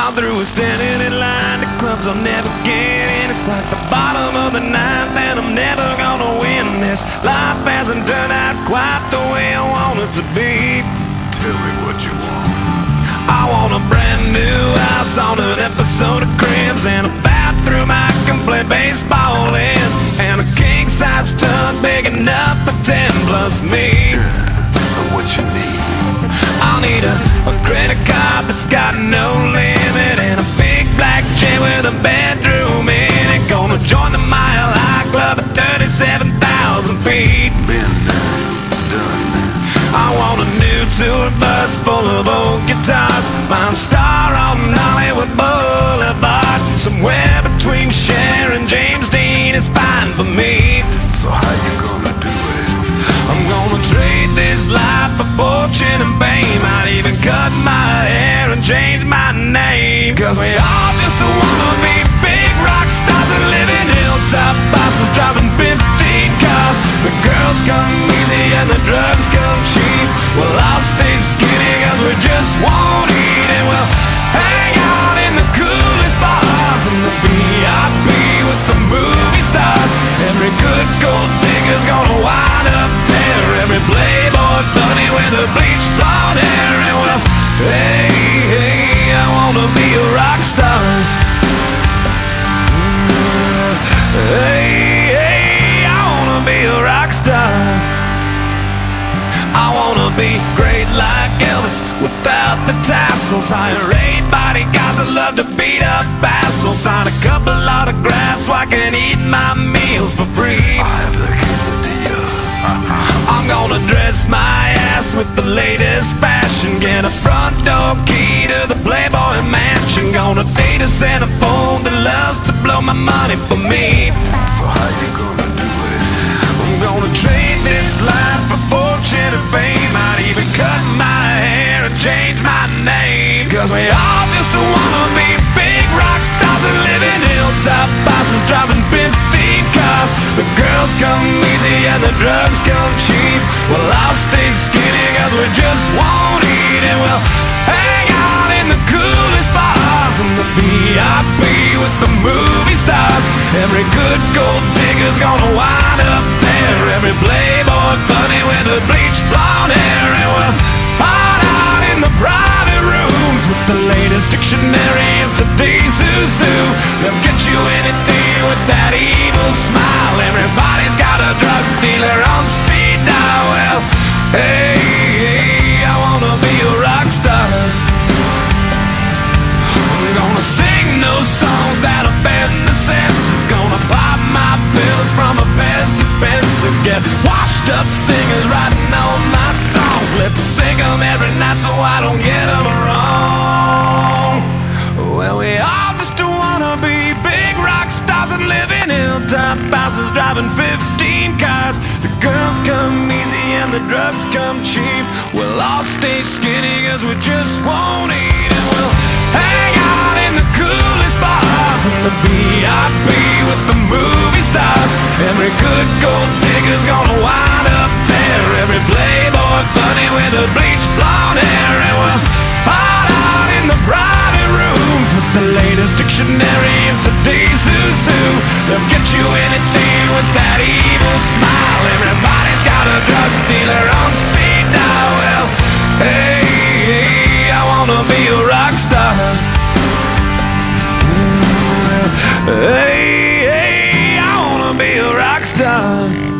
All through standing in line The clubs I'll never get in. It's like the bottom of the ninth, and I'm never gonna win this. Life hasn't turned out quite the way I want it to be. Tell me what you want. I want a brand new house on an episode of tour bus full of old guitars. Mine star on Hollywood Boulevard. Somewhere between Cher and James Dean is fine for me. So how you gonna do it? I'm gonna trade this life for fortune and fame. I'd even cut my hair and change my name. Cause we all just wanna without the tassels. Hire eight bodyguards that love to beat up assholes. Sign a couple autographs so I can eat my meals for free. I have the quesadilla. I'm gonna dress my ass with the latest fashion. Get a front door key to the Playboy Mansion. Gonna date a Santa phone that loves to blow my money for me. So how you gonna bosses driving 15 cars. The girls come easy and the drugs come cheap. Well, I'll stay skinny cause we just won't eat and we'll hang out in the coolest bars and the VIP with the movie stars. Every good gold digger's gonna wind up there. Every playboy bunny with a bleached blonde hair. And we'll hide out in the private rooms with the latest dictionary of today's who. They'll get you anything up singers writing all my songs. Lip sync 'em every night so I don't get 'em wrong. Well, we all just wanna be big rock stars and live in hilltop houses driving 15 cars. The girls come easy and the drugs come cheap. We'll all stay skinny cause we just won't eat and we'll hang out in the coolest bars and the VIP smile. Everybody's got a drug dealer on speed dial. Well, hey, hey, I wanna be a rock star. Hey, hey, I wanna be a rock star.